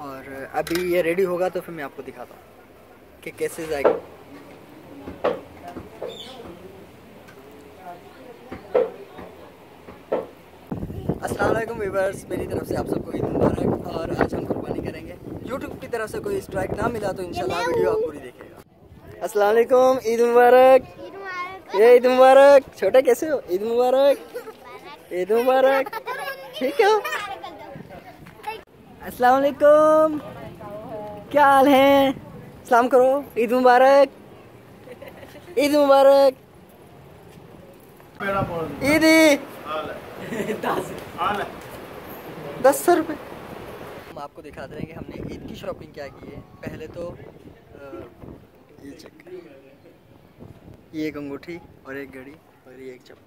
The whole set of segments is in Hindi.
और अभी ये रेडी होगा तो फिर मैं आपको दिखाता हूँ कि कैसे जाएगा। असलम वीवर्स मेरी तरफ़ से आप सबको ईद मुबारक और आज हम कुर्बानी करेंगे। यूट्यूब की तरफ़ से कोई स्ट्राइक ना मिला तो इंशाल्लाह वीडियो आप पूरी देखेगा वालेकुम ईद मुबारक। ये ईद मुबारक। छोटे कैसे हो? ईद मुबारक। ईद मुबारक। ठीक हो? अस्सलाम वालेकुम क्या हाल है सलाम करो ईद मुबारक ईद मुबारक ईदी दस सौ रुपये हम आपको दिखा दे रहे हैं कि हमने ईद की शॉपिंग क्या की है। पहले तो ये चेक ये एक अंगूठी और एक घड़ी और ये एक चप्पल।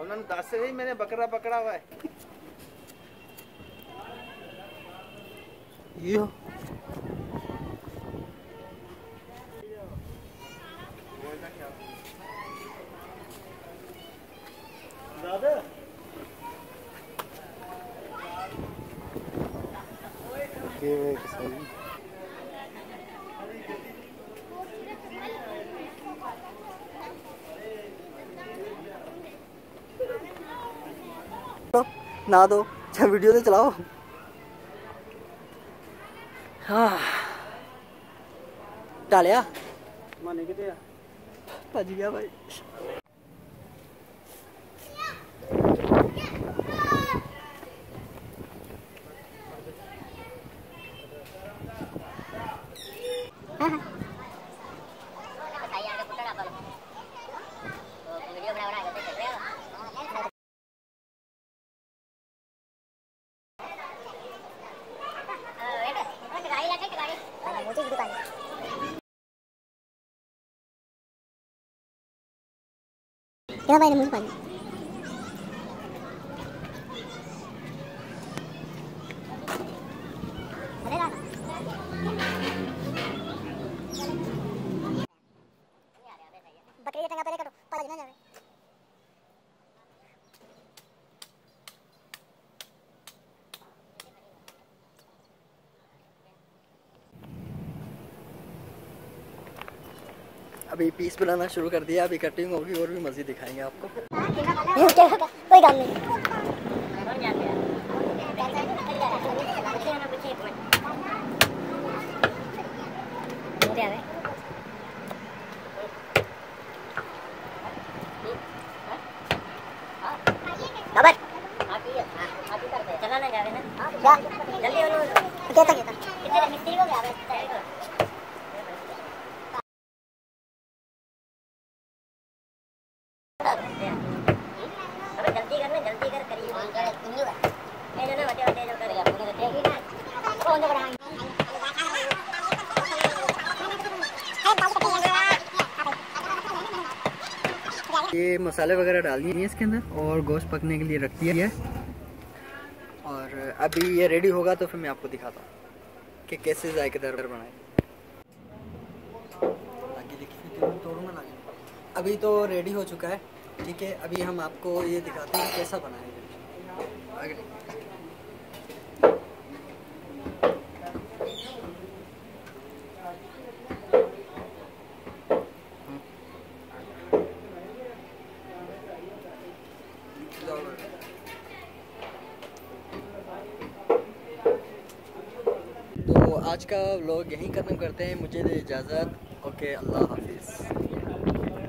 उन्होंने दस ही मैंने बकरा पकड़ा हुआ है। यो। दादा। के सही। ना दो अच्छा वीडियो तो चलाओ हाँ डालिया ਮਾਨੇ ਕਿਤੇ ਆ भज गया भाई 刘老板的魔术 अभी पीस बनाना शुरू कर दिया अभी कटिंग होगी और भी मज़ीद दिखाएँगे आपको कोई काम नहीं बाबर चला ना जावे ना जल्दी हो कहता कितने मिस्त्री को जावे अबे जल्दी कर ना जल्दी कर करिए ये जो ना बटे बटे जो कर पूरी बटे कौन सा बड़ा ये मसाले वगैरह डाल दिए इसके अंदर और गोश्त पकने के लिए रख दिया है। और अभी ये रेडी होगा तो फिर मैं आपको दिखाता हूँ कि कैसे जायकेदार बनाए। तो अभी तो रेडी हो चुका है, ठीक है? अभी हम आपको ये दिखाते हैं कैसा बनाएँगे आज का व्लॉग यहीं ख़त्म करते हैं। मुझे दे इजाज़त। ओके अल्लाह